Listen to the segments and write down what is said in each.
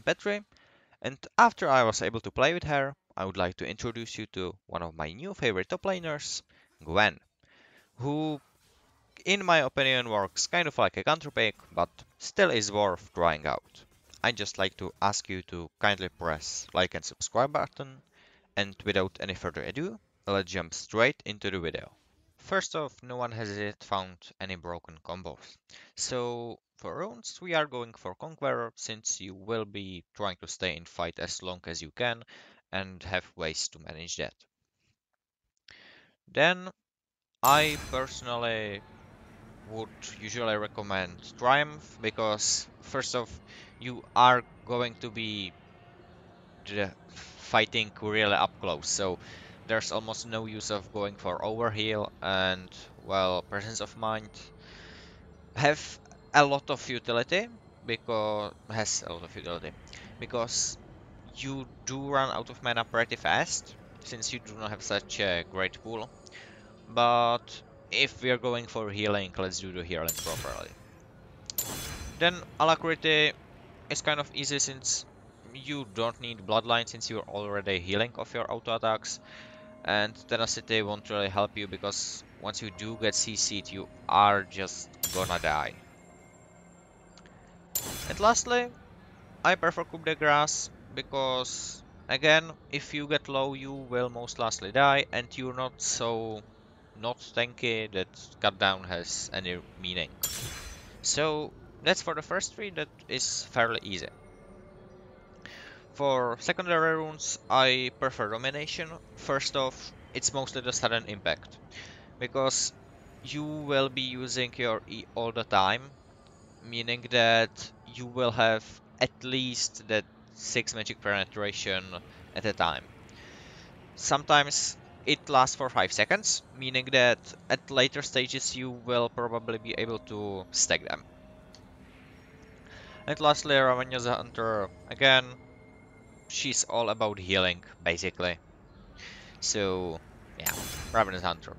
am Petri, and after I was able to play with her, I would like to introduce you to one of my new favorite top laners, Gwen, who in my opinion works kind of like a counter pick, but still is worth trying out. I'd just like to ask you to kindly press like and subscribe button, and without any further ado, let's jump straight into the video. First off, no one has yet found any broken combos. So for runes, we are going for Conqueror since you will be trying to stay in fight as long as you can and have ways to manage that. Then I personally would usually recommend Triumph because first off, you are going to be fighting really up close, so there's almost no use of going for overheal and well, presence of mind have a lot of utility because has a lot of utility because you do run out of mana pretty fast since you do not have such a great pool but if we are going for healing, let's do the healing properly. Then Alacrity is kind of easy since you don't need Bloodline since you're already healing off your auto attacks. And Tenacity won't really help you because once you do get CC'd, you are just gonna die. And lastly, I prefer Coup de Grace because, again, if you get low, you will most likely die and you're not so not tanky that cut down has any meaning. So that's for the first three, that is fairly easy. For secondary runes, I prefer Domination. First off, it's mostly the sudden impact, because you will be using your E all the time, meaning that you will have at least that 6 magic penetration at a time. Sometimes it lasts for 5 seconds, meaning that at later stages you will probably be able to stack them. And lastly, Ravenous Hunter, again, she's all about healing, basically. So, yeah, Ravenous Hunter.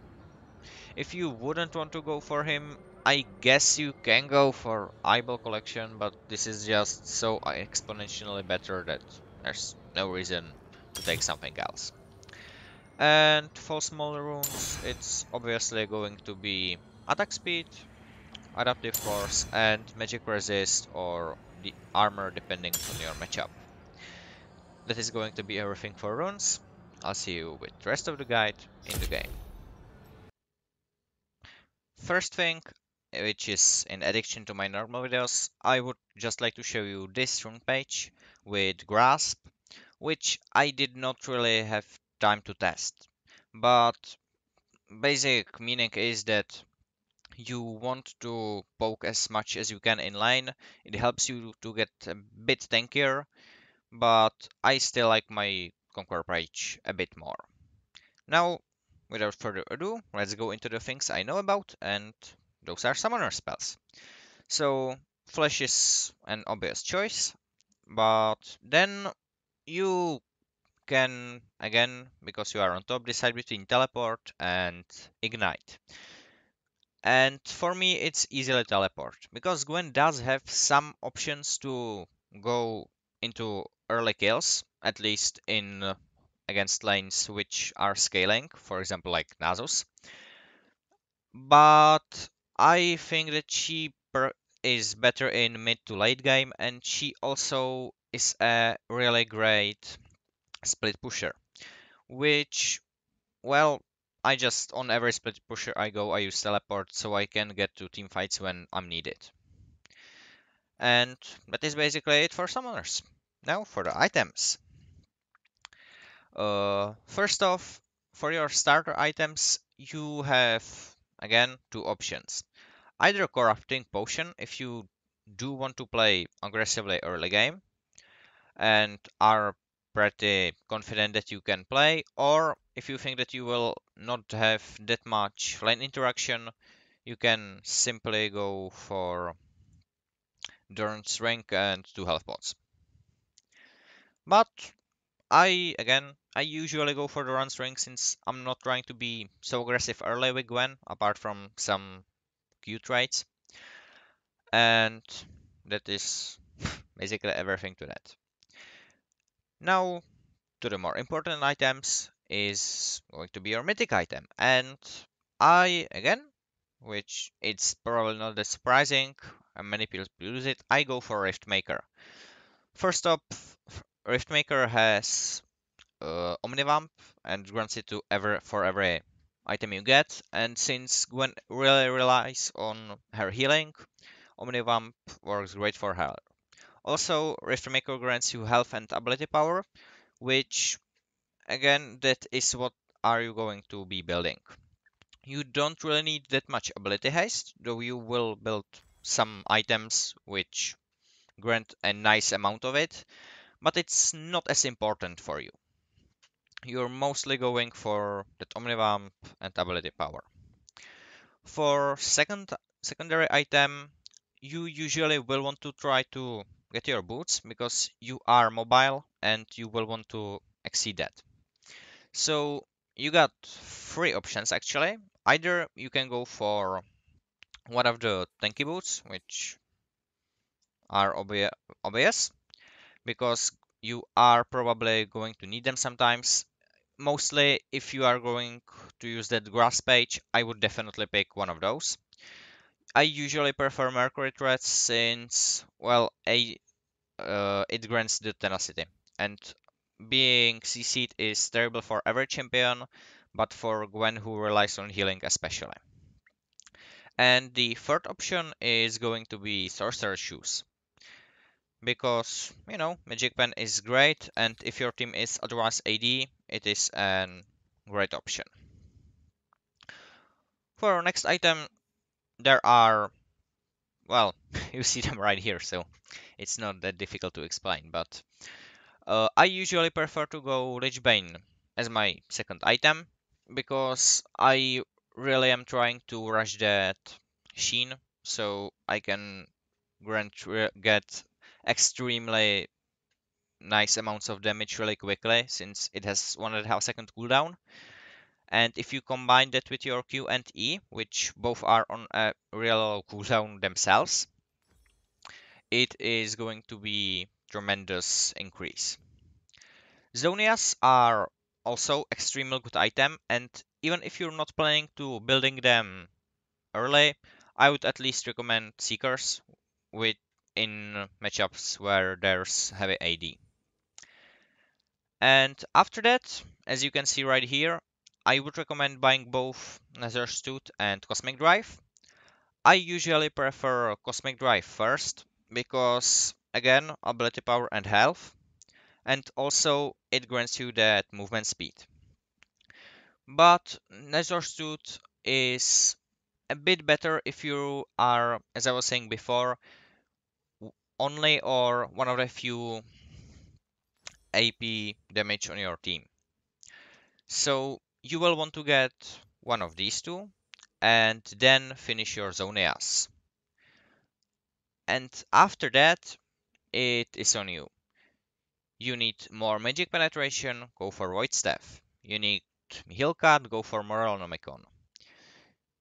If you wouldn't want to go for him, I guess you can go for Eyeball Collection, but this is just so exponentially better that there's no reason to take something else. And for smaller runes, it's obviously going to be attack speed, adaptive force, and magic resist or the armor depending on your matchup. That is going to be everything for runes. I'll see you with the rest of the guide in the game. First thing, which is in addition to my normal videos, I would just like to show you this rune page with Grasp, which I did not really have time to test. But basic meaning is that you want to poke as much as you can in line. It helps you to get a bit tankier, but I still like my Conquer page a bit more. Now, without further ado, let's go into the things I know about, and those are summoner spells. So, Flash is an obvious choice, but then you can, again, because you are on top, decide between teleport and ignite. And for me, it's easily teleport, because Gwen does have some options to go into early kills, at least in against lanes which are scaling, for example, like Nasus. But I think that she is better in mid to late game, and she also is a really great split pusher, which, well, I just, on every split pusher I go, I use teleport so I can get to team fights when I'm needed. And that is basically it for summoners. Now for the items. Uh, first off, for your starter items, you have, again, two options. Either Corrupting Potion if you do want to play aggressively early game and are pretty confident that you can play or if you think that you will not have that much lane interaction you can simply go for Doran's Ring and two health pots. But I, again, I usually go for the Doran's Ring since I'm not trying to be so aggressive early with Gwen, apart from some traits. And that is basically everything to that. Now, to the more important items is going to be your mythic item. And I, again, which it's probably not that surprising, and many people use it, I go for Riftmaker. First up, Riftmaker has uh, Omnivamp and grants it to ever for every item you get. And since Gwen really relies on her healing, Omnivamp works great for her. Also, Riftmaker grants you health and ability power, which again, that is what are you going to be building. You don't really need that much ability haste, though you will build some items which grant a nice amount of it, but it's not as important for you. You're mostly going for that Omnivamp and ability power. For second secondary item, you usually will want to try to get your boots because you are mobile and you will want to exceed that. So you got three options actually. Either you can go for one of the tanky boots, which are obvi obvious, because you are probably going to need them sometimes. Mostly, if you are going to use that Grasp page, I would definitely pick one of those. I usually prefer Mercury Threads since, well, a, uh, it grants the tenacity. And being CC'd is terrible for every champion, but for Gwen who relies on healing especially. And the third option is going to be Sorcerer Shoes. Because, you know, Magic Pen is great, and if your team is otherwise AD, it is a great option. For our next item, there are, well, you see them right here, so it's not that difficult to explain, but uh, I usually prefer to go Lich Bane as my second item because I really am trying to rush that Sheen so I can grant get extremely nice amounts of damage really quickly since it has one and a half second cooldown. And if you combine that with your Q and E, which both are on a real cooldown themselves, it is going to be tremendous increase. Zhonya's are also extremely good item and even if you're not planning to building them early, I would at least recommend Seekers with in matchups where there's heavy AD. And after that, as you can see right here, I would recommend buying both Nashor's Tooth and Cosmic Drive. I usually prefer Cosmic Drive first because again ability power and health and also it grants you that movement speed but Nashor's Tooth is a bit better if you are as I was saying before only or one of the few AP damage on your team so you will want to get one of these two and then finish your Zhonya's and after that it is on you. You need more magic penetration, go for Void Staff. You need heal cut, go for Morellonomicon.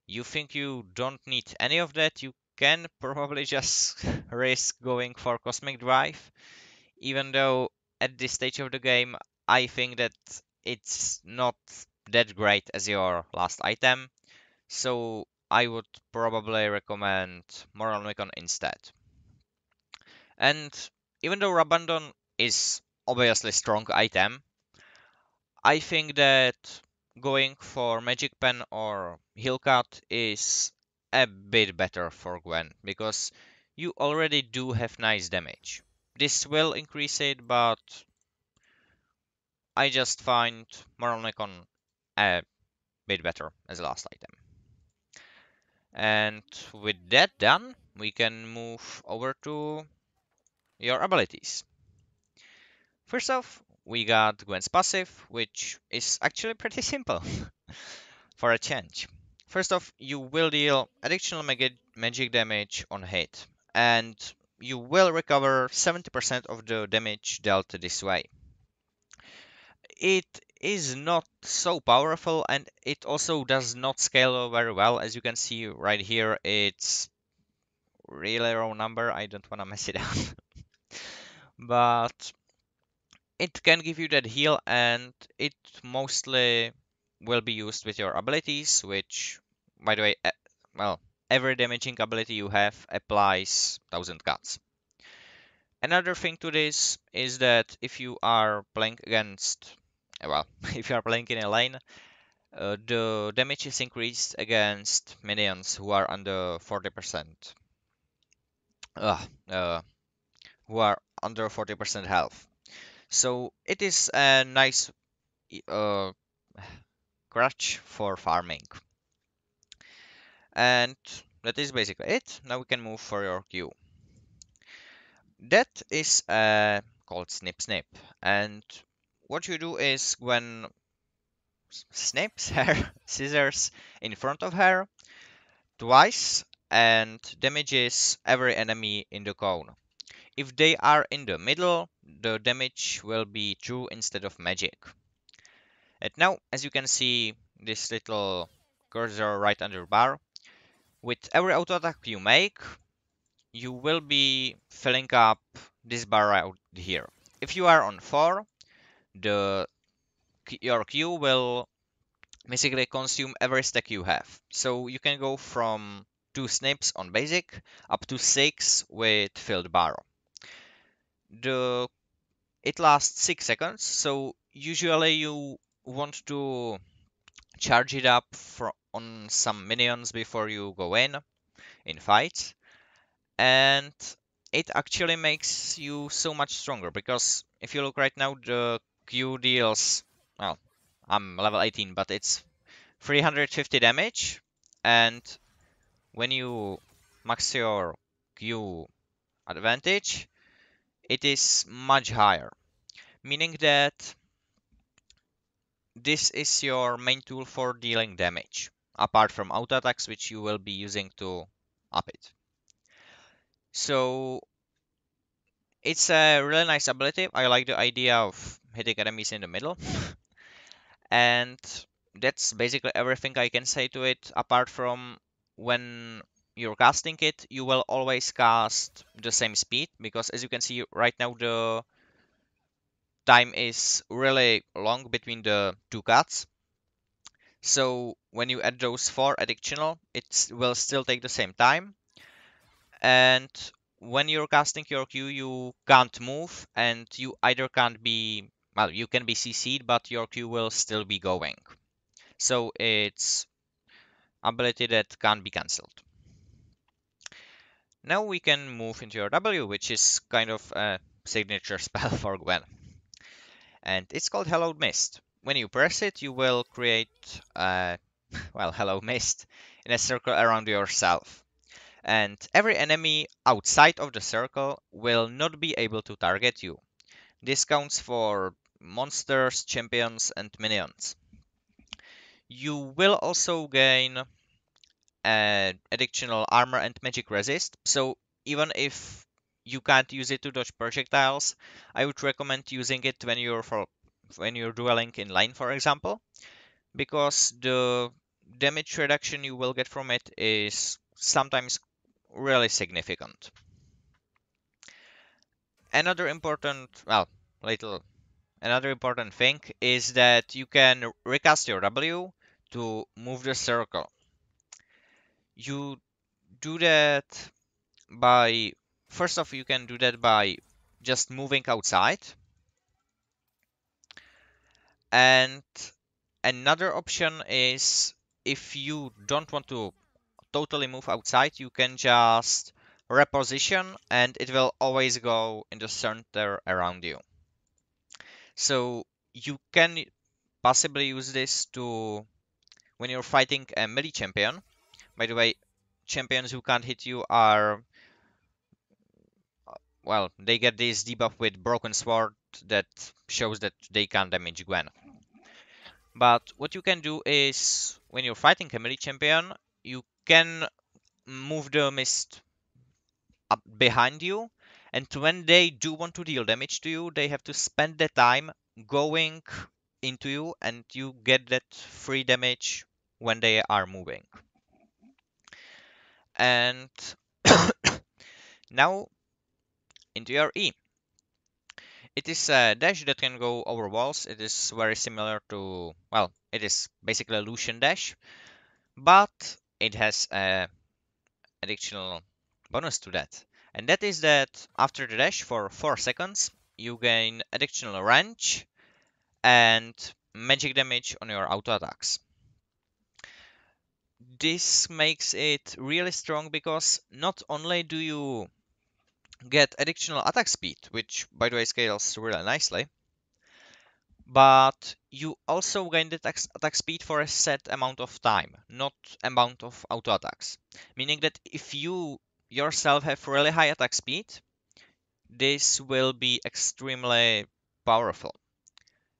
You think you don't need any of that, you can probably just risk going for Cosmic Drive, even though at this stage of the game I think that it's not that great as your last item, so I would probably recommend Moral Morellonomicon instead. And even though Rabadon is obviously strong item, I think that going for Magic Pen or Heal Cut is a bit better for Gwen because you already do have nice damage. This will increase it, but I just find Morellonomicon a bit better as a last item. And with that done, we can move over to your abilities. First off, we got Gwen's passive, which is actually pretty simple for a change. First off, you will deal additional magic damage on hit, and you will recover 70% of the damage dealt this way. It is not so powerful and it also does not scale very well. As you can see right here, it's really low number. I don't want to mess it up. but it can give you that heal and it mostly will be used with your abilities, which, by the way, well, every damaging ability you have applies 1000 cuts. Another thing to this is that if you are playing against, well, if you are playing in a lane, uh, the damage is increased against minions who are under 40%. Uh, uh, who are under 40% health. So it is a nice uh, crutch for farming. And that is basically it. Now we can move for your Q. That is uh, called snip snip. And what you do is when snips her scissors in front of her twice and damages every enemy in the cone. If they are in the middle, the damage will be true instead of magic. And now, as you can see, this little cursor right under bar, with every auto attack you make, you will be filling up this bar out here. If you are on 4, the your Q will basically consume every stack you have. So you can go from 2 snips on basic up to 6 with filled bar the it lasts six seconds so usually you want to charge it up for, on some minions before you go in in fights and it actually makes you so much stronger because if you look right now the q deals well i'm level 18 but it's 350 damage. And when you max your q advantage it is much higher, meaning that this is your main tool for dealing damage, apart from auto attacks, which you will be using to up it. So it's a really nice ability. I like the idea of hitting enemies in the middle. and that's basically everything I can say to it, apart from when you're casting it, you will always cast the same speed because as you can see right now the time is really long between the two cuts. So when you add those four additional, it will still take the same time. And when you're casting your Q, you can't move and you either can't be, well, you can be CC'd, but your Q will still be going. So it's ability that can't be cancelled. Now we can move into your W, which is kind of a signature spell for Gwen. And it's called Hallowed Mist. When you press it, you will create, a, well, Hallowed Mist in a circle around yourself. And every enemy outside of the circle will not be able to target you. This counts for monsters, champions, and minions. You will also gain uh, additional armor and magic resist. So even if you can't use it to dodge projectiles, I would recommend using it when you're for when you're dueling in line, for example, because the damage reduction you will get from it is sometimes really significant. Another important, well, little, another important thing is that you can recast your W to move the circle you do that by first off you can do that by just moving outside. And another option is if you don't want to totally move outside you can just reposition and it will always go in the center around you. So you can possibly use this to when you're fighting a melee champion by the way, champions who can't hit you are well, they get this debuff with Broken Sword that shows that they can't damage Gwen. But what you can do is, when you're fighting a melee champion, you can move the mist up behind you, and when they do want to deal damage to you, they have to spend the time going into you, and you get that free damage when they are moving. And now into your E. It is a dash that can go over walls. It is very similar to, well, it is basically a Lucian dash, but it has a additional bonus to that. And that is that after the dash for 4 seconds, you gain additional range and magic damage on your auto attacks. This makes it really strong because not only do you get additional attack speed, which by the way scales really nicely, but you also gain the attack speed for a set amount of time, not amount of auto attacks. Meaning that if you yourself have really high attack speed, this will be extremely powerful.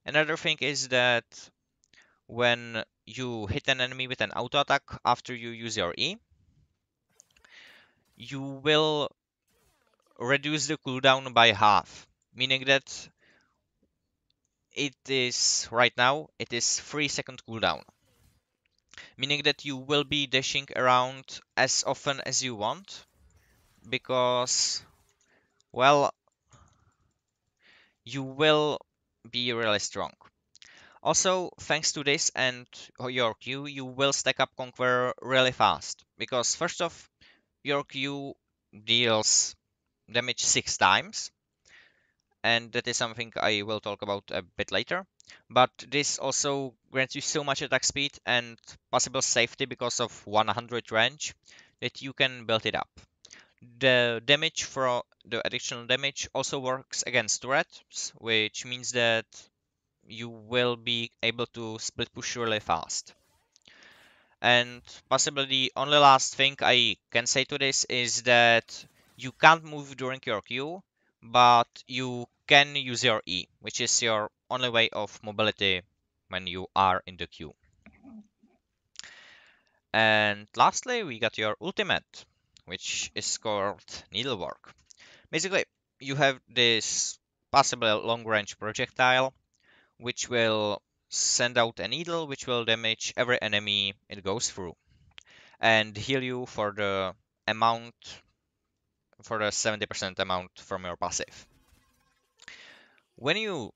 Another thing is that when you hit an enemy with an auto attack after you use your E, you will reduce the cooldown by half, meaning that it is right now it is 3 second cooldown. Meaning that you will be dashing around as often as you want because well you will be really strong. Also thanks to this and your Q you will stack up Conqueror really fast because first off your Q deals damage six times and that is something I will talk about a bit later. But this also grants you so much attack speed and possible safety because of 100 range that you can build it up. The damage for the additional damage also works against turrets, which means that you will be able to split push really fast. And possibly the only last thing I can say to this is that you can't move during your queue, but you can use your E, which is your only way of mobility when you are in the queue. And lastly, we got your ultimate, which is called Needlework. Basically, you have this possible long-range projectile, which will send out a needle, which will damage every enemy it goes through, and heal you for the amount for the 70% amount from your passive. When you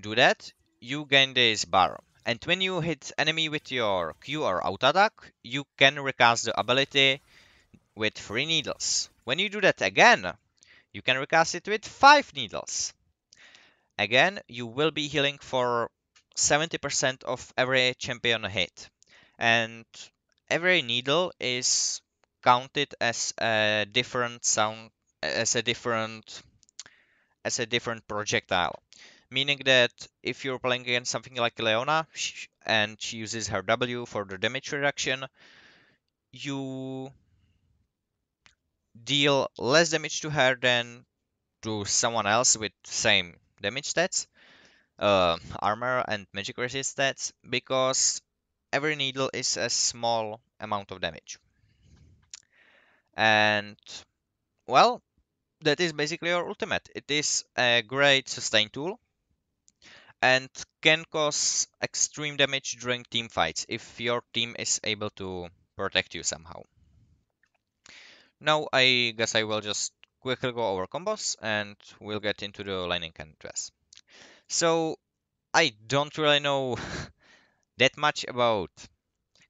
do that, you gain this bar. And when you hit enemy with your Q or auto attack, you can recast the ability with 3 needles. When you do that again, you can recast it with 5 needles. Again, you will be healing for 70% of every champion hit. And every needle is counted as a different sound as a different as a different projectile. Meaning that if you're playing against something like Leona and she uses her W for the damage reduction you deal less damage to her than to someone else with same damage stats uh, armor and magic resist stats because every needle is a small amount of damage and well that is basically your ultimate. It is a great sustain tool and can cause extreme damage during team fights if your team is able to protect you somehow. Now i guess i will just quickly go over combos and we'll get into the laning and dress. So i don't really know that much about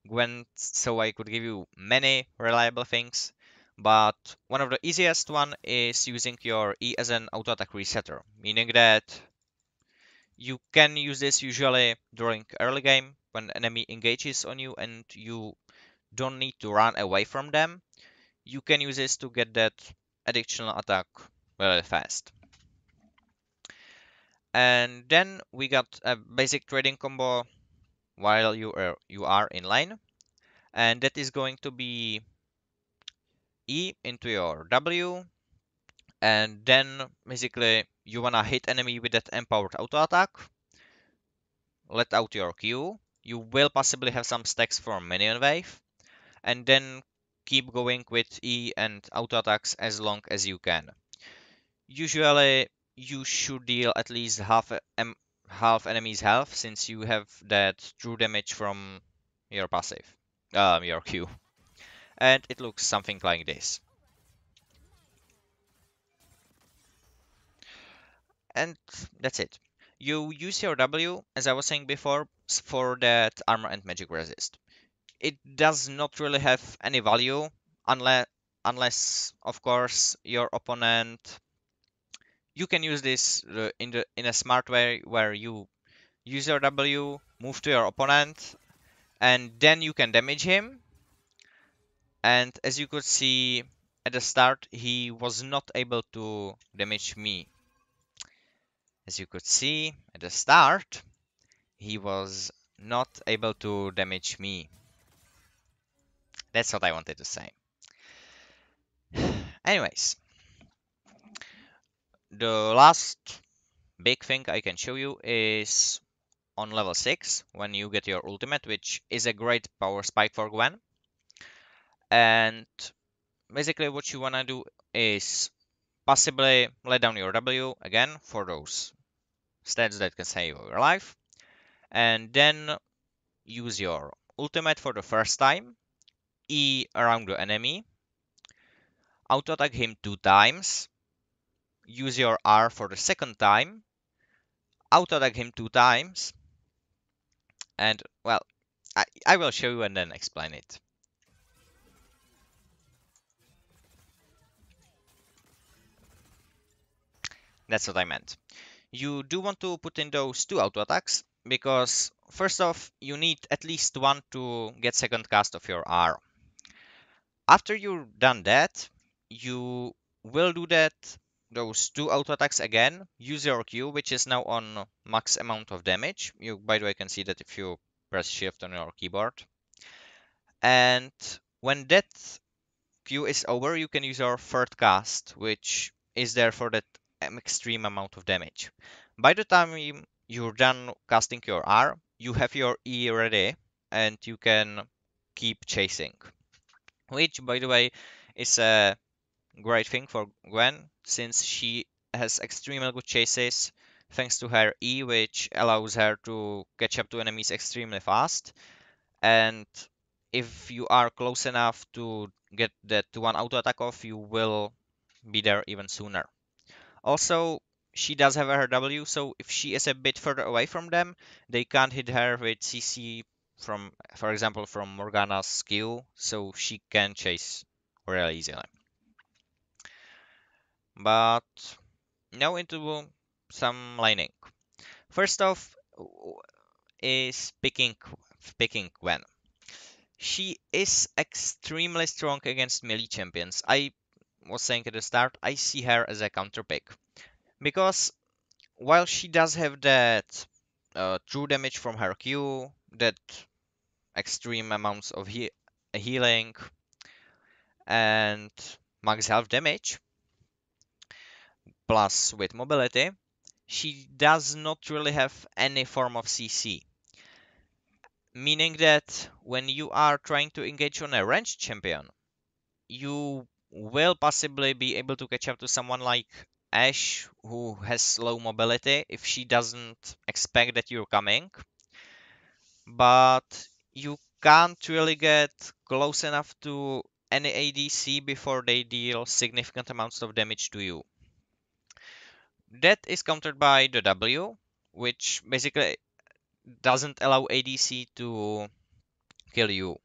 Gwen, so I could give you many reliable things but one of the easiest one is using your E as an auto attack resetter, meaning that you can use this usually during early game when enemy engages on you and you don't need to run away from them. You can use this to get that additional attack really fast. And then we got a basic trading combo while you are you are in line, and that is going to be E into your W and then basically you wanna hit enemy with that empowered auto attack. Let out your Q. You will possibly have some stacks for minion wave. And then keep going with E and auto attacks as long as you can. Usually you should deal at least half em half enemy's health since you have that true damage from your passive um your Q and it looks something like this. and that's it. You use your W, as I was saying before, for that armor and magic resist. It does not really have any value unless, unless of course, your opponent. You can use this uh, in the in a smart way where you use your W, move to your opponent, and then you can damage him. And as you could see at the start, he was not able to damage me as you could see at the start, he was not able to damage me. That's what I wanted to say. Anyways, the last big thing I can show you is on level 6 when you get your ultimate, which is a great power spike for Gwen. And basically what you wanna do is Possibly lay down your W again for those stats that can save your life. And then use your ultimate for the first time. E around the enemy. Auto attack him two times. Use your R for the second time. Auto attack him two times. And well, I, I will show you and then explain it. That's what I meant. You do want to put in those two auto attacks because first off, you need at least one to get second cast of your R. After you've done that, you will do that those two auto attacks again. Use your Q, which is now on max amount of damage. You, by the way, can see that if you press Shift on your keyboard. And when that Q is over, you can use your third cast, which is there for that extreme amount of damage. By the time you're done casting your R, you have your E ready and you can keep chasing. Which, by the way, is a great thing for Gwen since she has extremely good chases thanks to her E, which allows her to catch up to enemies extremely fast. And if you are close enough to get that one auto attack off, you will be there even sooner. Also, she does have her W, so if she is a bit further away from them, they can't hit her with CC from, for example, from Morgana's skill, so she can chase really easily. But now into some laning. First off is picking picking Gwen. She is extremely strong against melee champions. I was saying at the start, I see her as a counter pick. Because while she does have that uh, true damage from her Q, that extreme amounts of he healing, and max health damage, plus with mobility, she does not really have any form of CC. Meaning that when you are trying to engage on a ranged champion, you will possibly be able to catch up to someone like Ashe, who has low mobility, if she doesn't expect that you're coming. But you can't really get close enough to any ADC before they deal significant amounts of damage to you. That is countered by the W, which basically doesn't allow ADC to kill you.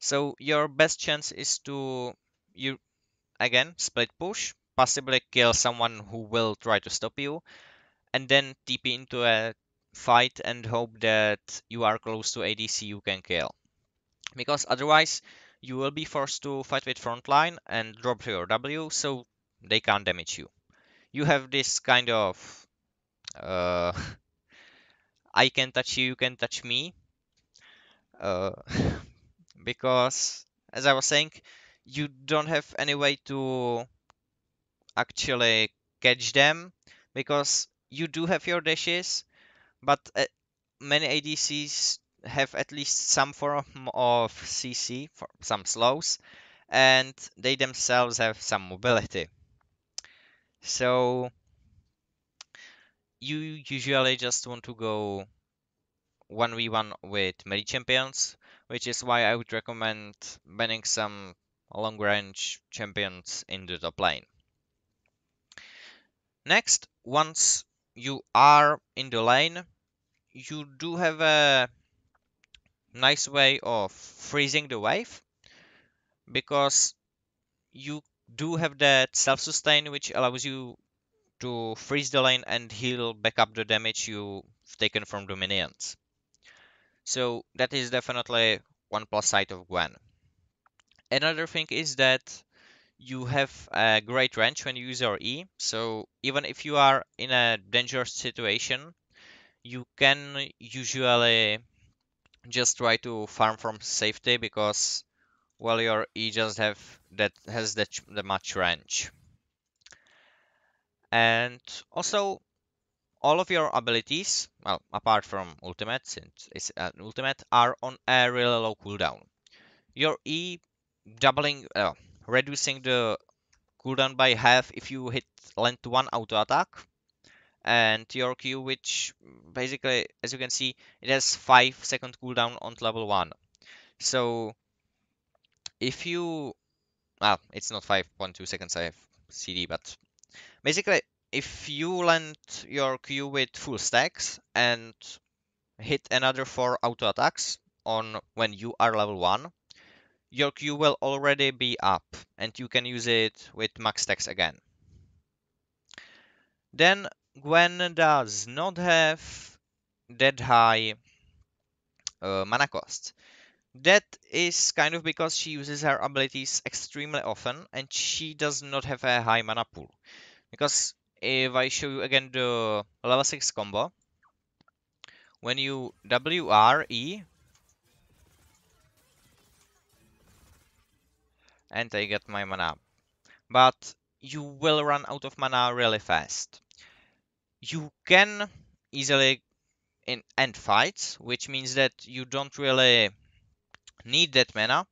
So your best chance is to you again split push, possibly kill someone who will try to stop you, and then TP into a fight and hope that you are close to ADC you can kill. Because otherwise you will be forced to fight with frontline and drop your W so they can't damage you. You have this kind of uh, I can touch you, you can touch me. Uh, because as I was saying, you don't have any way to actually catch them because you do have your dashes, but uh, many ADCs have at least some form of CC, for some slows, and they themselves have some mobility. So you usually just want to go 1v1 with melee champions, which is why I would recommend banning some long range champions in the top lane. Next, once you are in the lane, you do have a nice way of freezing the wave because you do have that self-sustain which allows you to freeze the lane and heal back up the damage you've taken from the minions. So that is definitely one plus side of Gwen. Another thing is that you have a great range when you use your E, so even if you are in a dangerous situation, you can usually just try to farm from safety because well your E just have that has that the much range. And also all of your abilities, well apart from ultimate since it's an ultimate, are on a really low cooldown. Your E doubling uh, reducing the cooldown by half if you hit length 1 auto attack. And your Q which basically as you can see it has 5 second cooldown on level 1 so if you well it's not 5.2 seconds I have CD but basically if you land your Q with full stacks and hit another 4 auto attacks on when you are level 1 your queue will already be up and you can use it with max stacks again. Then Gwen does not have that high uh, mana cost. That is kind of because she uses her abilities extremely often and she does not have a high mana pool. Because if I show you again the level 6 combo, when you WRE and I get my mana. But you will run out of mana really fast. You can easily in end fights, which means that you don't really need that mana.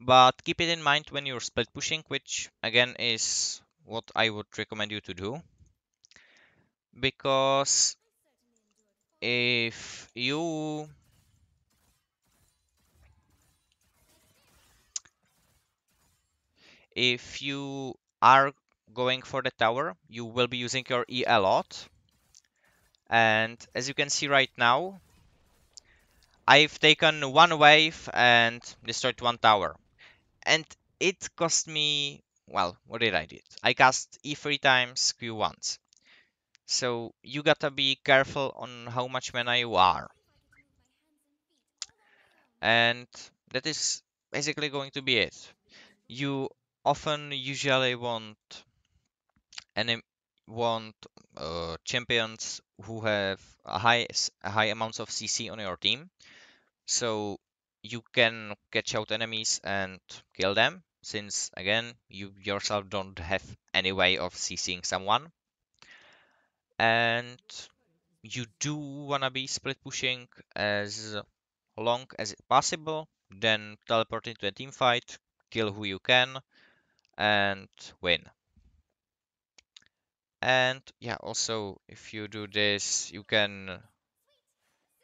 But keep it in mind when you're split pushing, which again is what I would recommend you to do. Because if you if you are going for the tower, you will be using your E a lot. And as you can see right now, I've taken one wave and destroyed one tower. And it cost me, well, what did I did? I cast E three times, Q once. So you gotta be careful on how much mana you are. And that is basically going to be it. You often usually want any want uh, champions who have a high a high amounts of CC on your team, so you can catch out enemies and kill them. Since again you yourself don't have any way of CCing someone, and you do wanna be split pushing as long as possible, then teleport into a team fight, kill who you can, and win. And yeah, also if you do this, you can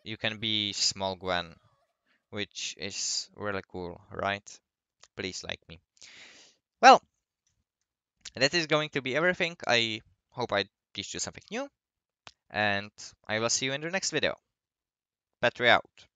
you can be small Gwen, which is really cool, right? Please like me. Well, that is going to be everything. I hope I teach you something new, and I will see you in the next video. Petri out.